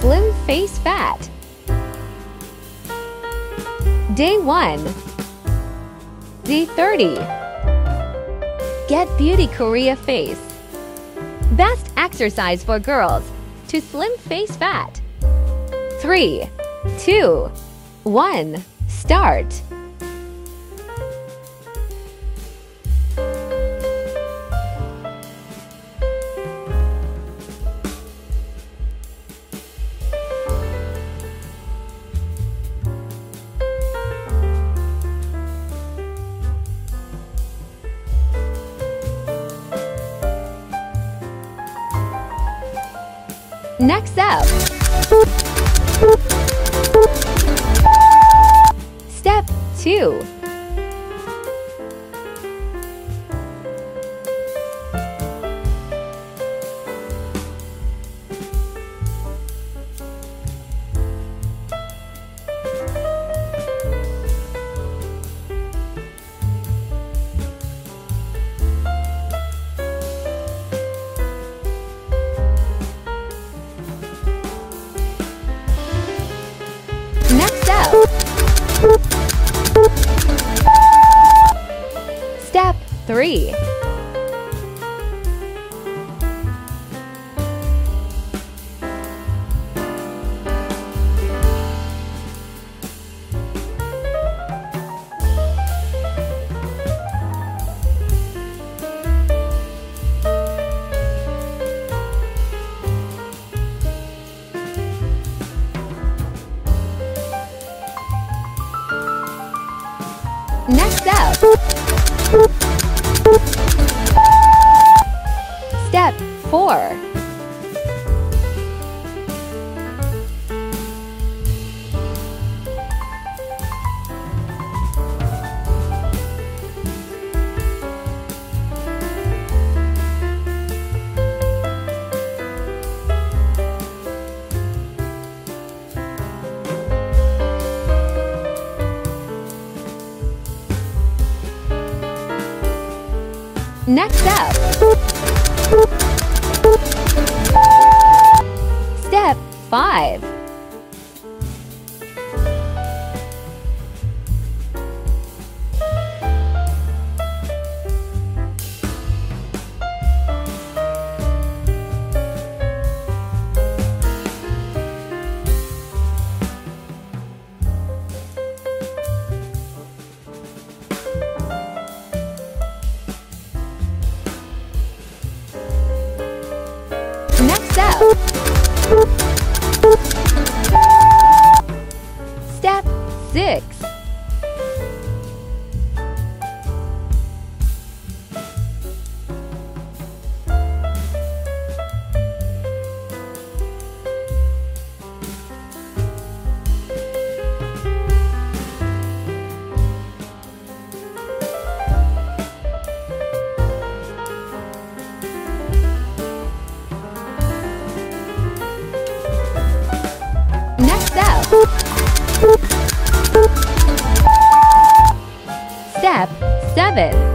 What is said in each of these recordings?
Slim face fat. Day 1. Day 30. Get Beauty Korea Face. Best exercise for girls to slim face fat. 3, 2, 1, start. Next up, step 2. 3. Next up, step 4. Next up, step 5. Next up, step 7.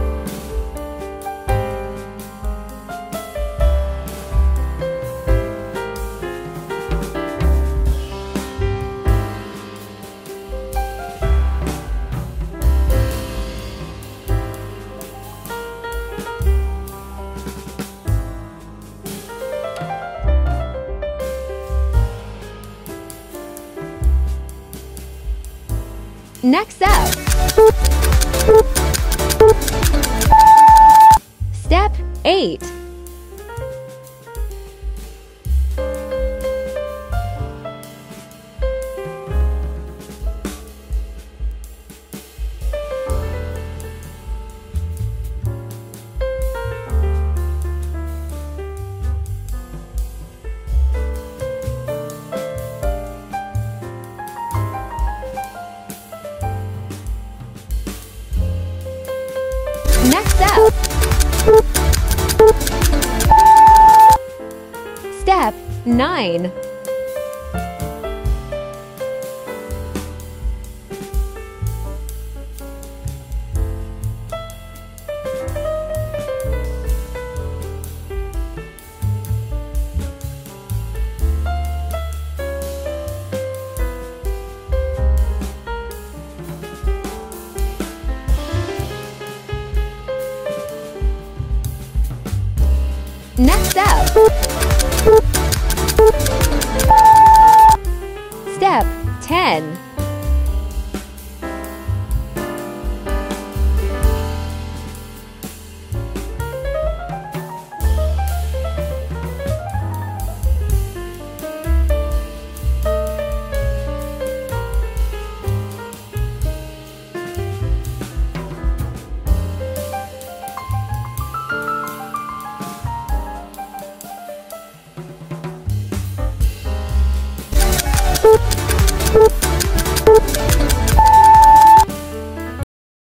Next up, step 8. Up, step 9. Next step. Step 10.